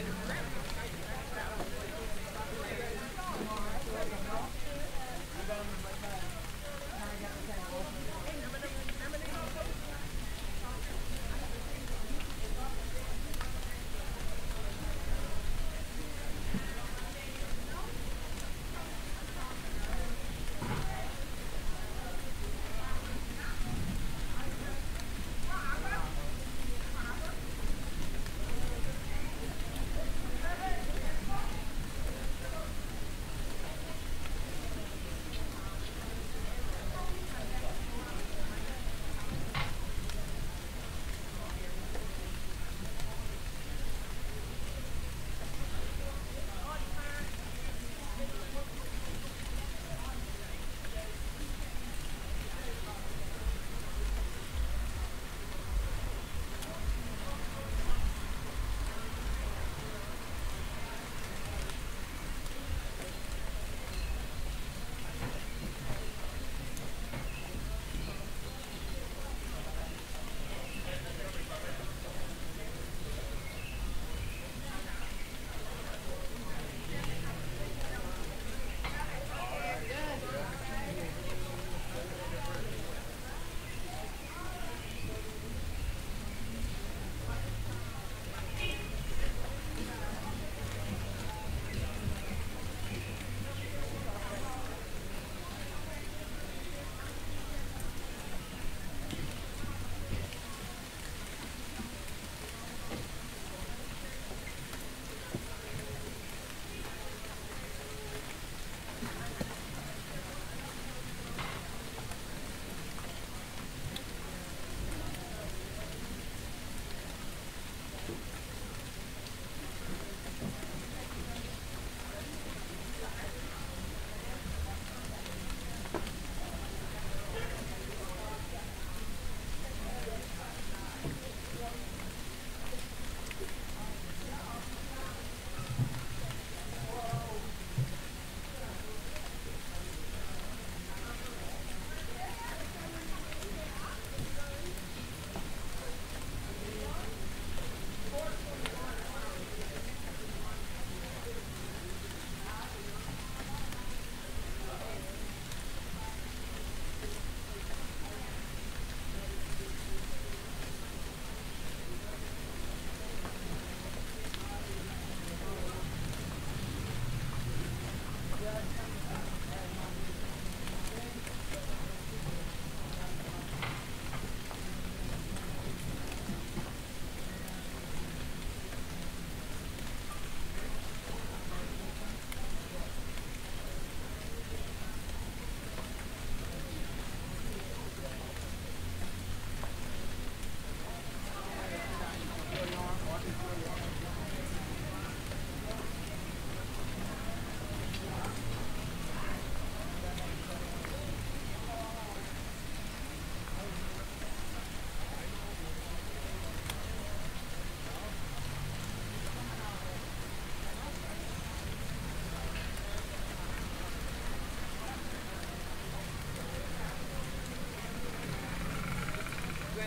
Later.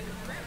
Thank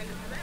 Well,